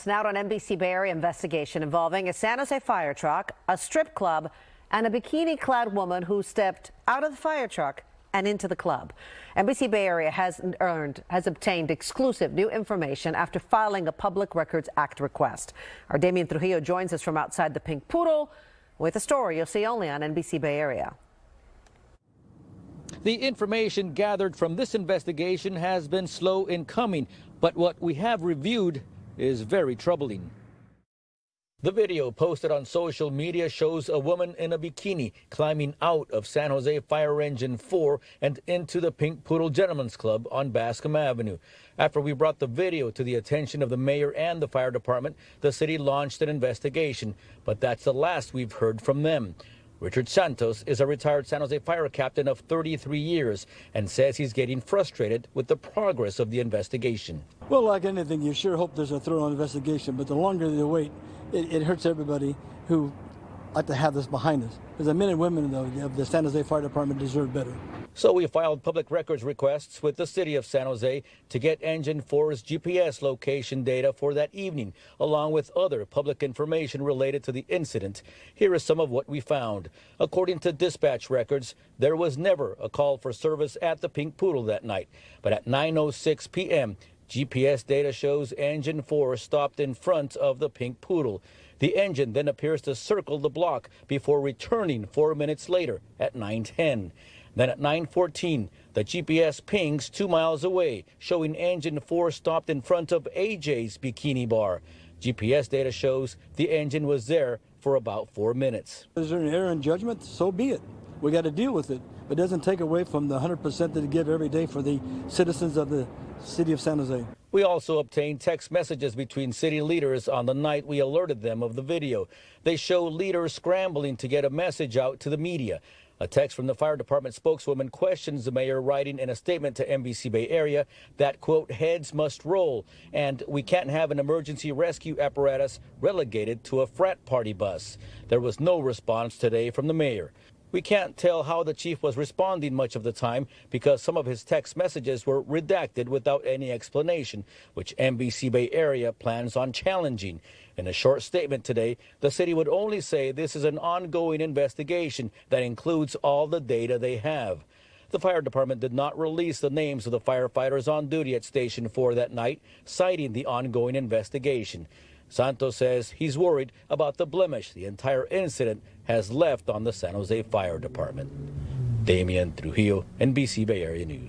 That's now on NBC Bay Area investigation involving a San Jose fire truck, a strip club, and a bikini-clad woman who stepped out of the fire truck and into the club. NBC Bay Area has earned has obtained exclusive new information after filing a Public Records Act request. Our Damian Trujillo joins us from outside the Pink Poodle with a story you'll see only on NBC Bay Area. The information gathered from this investigation has been slow in coming, but what we have reviewed is very troubling. The video posted on social media shows a woman in a bikini climbing out of San Jose Fire Engine 4 and into the Pink Poodle Gentlemen's Club on Bascom Avenue. After we brought the video to the attention of the mayor and the fire department, the city launched an investigation, but that's the last we've heard from them. Richard Santos is a retired San Jose fire captain of 33 years and says he's getting frustrated with the progress of the investigation. Well, like anything, you sure hope there's a thorough investigation, but the longer they wait, it, it hurts everybody who like to have this behind us. Because the men and women of the San Jose Fire Department deserve better. So we filed public records requests with the city of San Jose to get Engine 4's GPS location data for that evening, along with other public information related to the incident. Here is some of what we found. According to dispatch records, there was never a call for service at the Pink Poodle that night. But at 9.06 p.m., GPS data shows engine 4 stopped in front of the Pink Poodle. The engine then appears to circle the block before returning four minutes later at 910. Then at 914, the GPS pings two miles away, showing engine 4 stopped in front of AJ's Bikini Bar. GPS data shows the engine was there for about four minutes. Is there an error in judgment? So be it. We got to deal with it. But it doesn't take away from the 100% that they give every day for the citizens of the city of San Jose. We also obtained text messages between city leaders on the night we alerted them of the video. They show leaders scrambling to get a message out to the media. A text from the fire department spokeswoman questions the mayor, writing in a statement to NBC Bay Area that, quote, heads must roll, and we can't have an emergency rescue apparatus relegated to a frat party bus. There was no response today from the mayor. We can't tell how the chief was responding much of the time because some of his text messages were redacted without any explanation, which NBC Bay Area plans on challenging. In a short statement today, the city would only say this is an ongoing investigation that includes all the data they have. The fire department did not release the names of the firefighters on duty at Station 4 that night, citing the ongoing investigation. Santos says he's worried about the blemish the entire incident has left on the San Jose Fire Department. Damian Trujillo, NBC Bay Area News.